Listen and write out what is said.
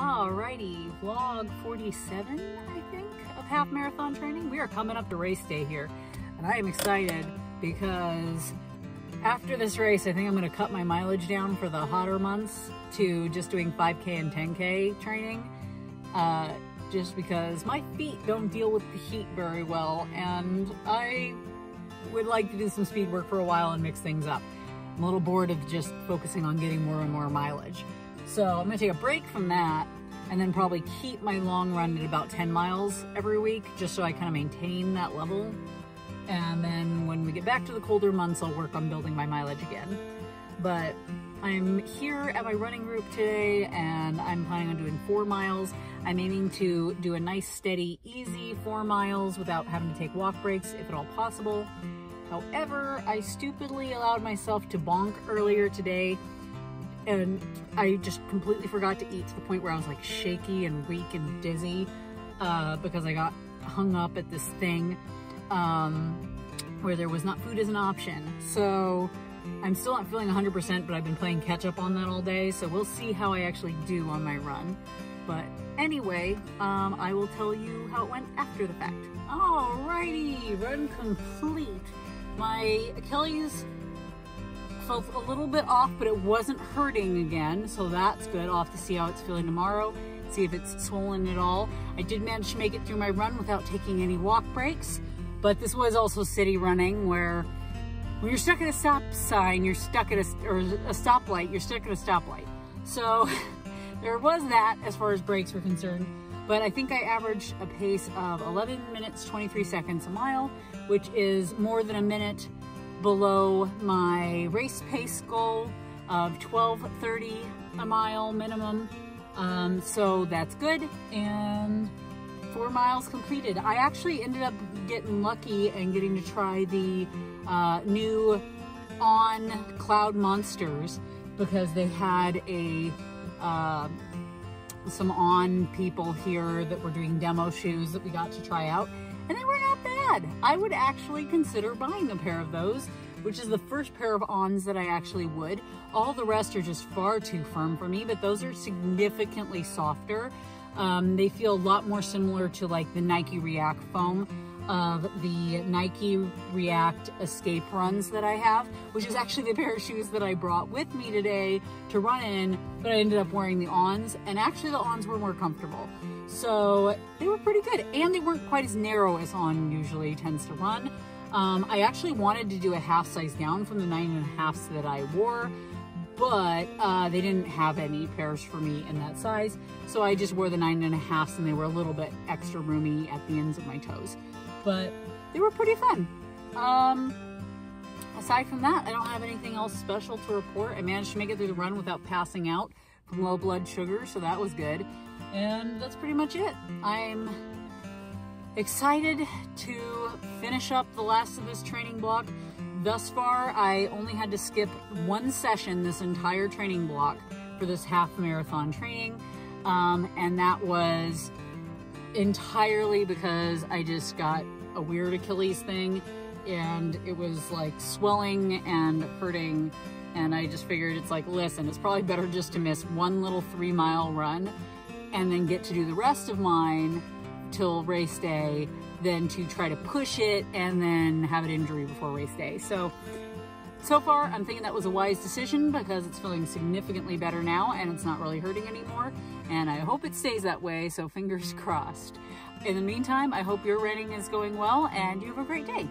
Alrighty, vlog 47, I think, of half marathon training. We are coming up to race day here, and I am excited because after this race, I think I'm going to cut my mileage down for the hotter months to just doing 5K and 10K training, uh, just because my feet don't deal with the heat very well, and I would like to do some speed work for a while and mix things up. I'm a little bored of just focusing on getting more and more mileage. So I'm gonna take a break from that and then probably keep my long run at about 10 miles every week just so I kind of maintain that level. And then when we get back to the colder months, I'll work on building my mileage again. But I'm here at my running group today and I'm planning on doing four miles. I'm aiming to do a nice, steady, easy four miles without having to take walk breaks if at all possible. However, I stupidly allowed myself to bonk earlier today and I just completely forgot to eat to the point where I was like shaky and weak and dizzy uh, because I got hung up at this thing um, where there was not food as an option. So I'm still not feeling 100%, but I've been playing catch up on that all day. So we'll see how I actually do on my run. But anyway, um, I will tell you how it went after the fact. Alrighty, run complete. My Achilles felt a little bit off, but it wasn't hurting again, so that's good. I'll have to see how it's feeling tomorrow, see if it's swollen at all. I did manage to make it through my run without taking any walk breaks, but this was also city running where when you're stuck at a stop sign, you're stuck at a, or a stoplight, you're stuck at a stoplight. So there was that as far as breaks were concerned, but I think I averaged a pace of 11 minutes, 23 seconds a mile, which is more than a minute below my race pace goal of 12.30 a mile minimum. Um, so that's good. And four miles completed. I actually ended up getting lucky and getting to try the uh, new On Cloud Monsters because they had a uh, some On people here that were doing demo shoes that we got to try out and they were not bad. I would actually consider buying a pair of those, which is the first pair of ons that I actually would. All the rest are just far too firm for me, but those are significantly softer. Um, they feel a lot more similar to like the Nike React foam of the Nike React Escape runs that I have, which is actually the pair of shoes that I brought with me today to run in, but I ended up wearing the ons, and actually the ons were more comfortable. So they were pretty good, and they weren't quite as narrow as on usually tends to run. Um, I actually wanted to do a half size down from the nine and a halfs that I wore, but uh, they didn't have any pairs for me in that size. So I just wore the nine and a halfs and they were a little bit extra roomy at the ends of my toes but they were pretty fun. Um, aside from that, I don't have anything else special to report. I managed to make it through the run without passing out from low blood sugar, so that was good. And that's pretty much it. I'm excited to finish up the last of this training block. Thus far, I only had to skip one session this entire training block for this half marathon training. Um, and that was entirely because I just got a weird Achilles thing and it was like swelling and hurting and I just figured it's like, listen, it's probably better just to miss one little three mile run and then get to do the rest of mine till race day than to try to push it and then have an injury before race day. So, so far I'm thinking that was a wise decision because it's feeling significantly better now and it's not really hurting anymore and I hope it stays that way, so fingers crossed. In the meantime, I hope your running is going well and you have a great day.